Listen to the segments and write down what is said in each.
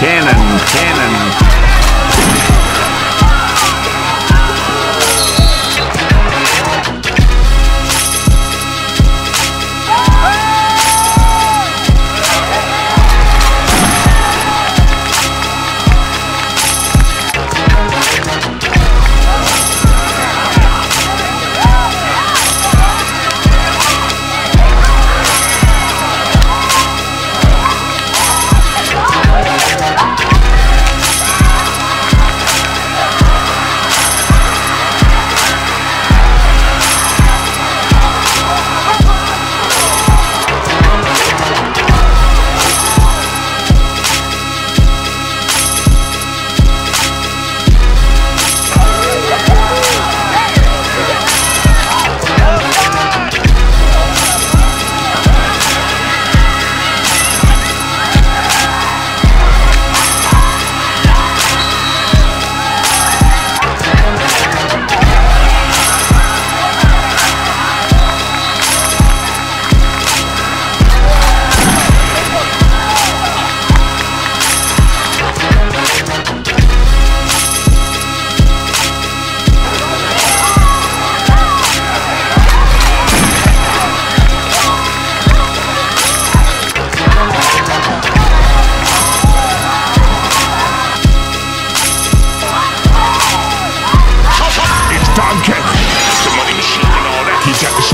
Cannon, cannon.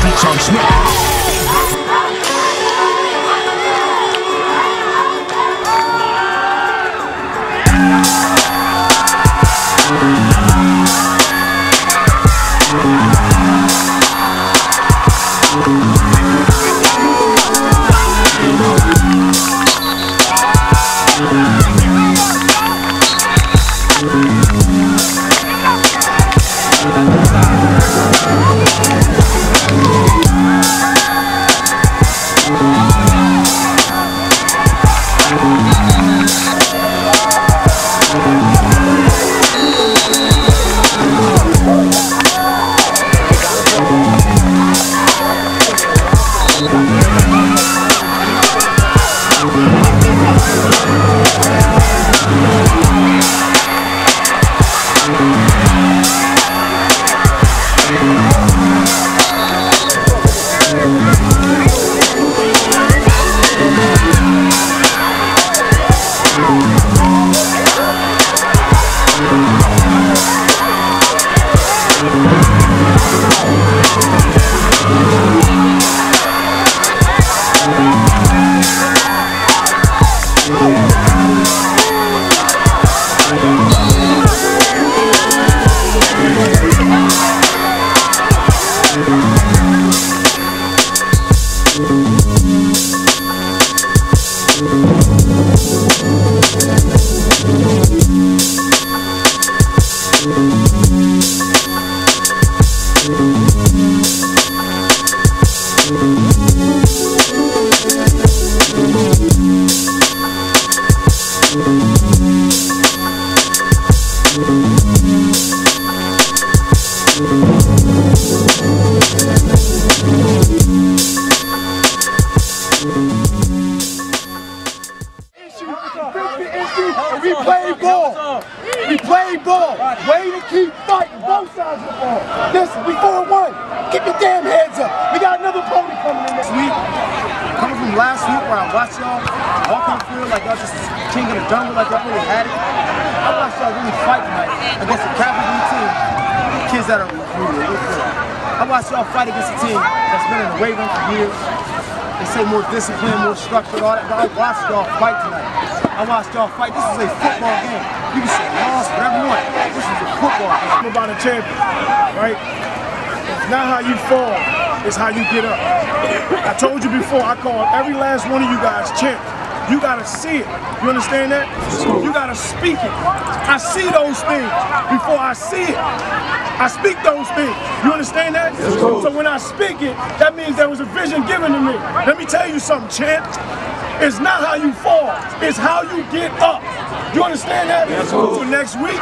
Got on smack. We played ball. We played ball. Way to keep fighting both sides of the ball. Listen, we 4-1. Keep your damn heads up. We got another pony coming in this week. Coming from last week where I watched y'all on the field like y'all just king of the jungle like y'all really had it. I watched y'all really fight tonight against a capital team. Kids that are good. I watched y'all fight against a team that's been in the room for years. They say more discipline, more structure, all that. But I watched y'all fight tonight. I watched y'all fight. This is a football game. You can say lost, whatever you want. This is a football game. I'm about a champion, right? It's not how you fall, it's how you get up. I told you before, I call every last one of you guys champ. You gotta see it. You understand that? You gotta speak it. I see those things before I see it. I speak those things. You understand that? So when I speak it, that means there was a vision given to me. Let me tell you something, champ. It's not how you fall, it's how you get up. You understand that? So next week,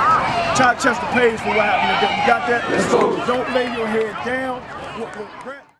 Chop Chester pays for what happened today. You got that? Don't lay your head down. Look, look, Brett-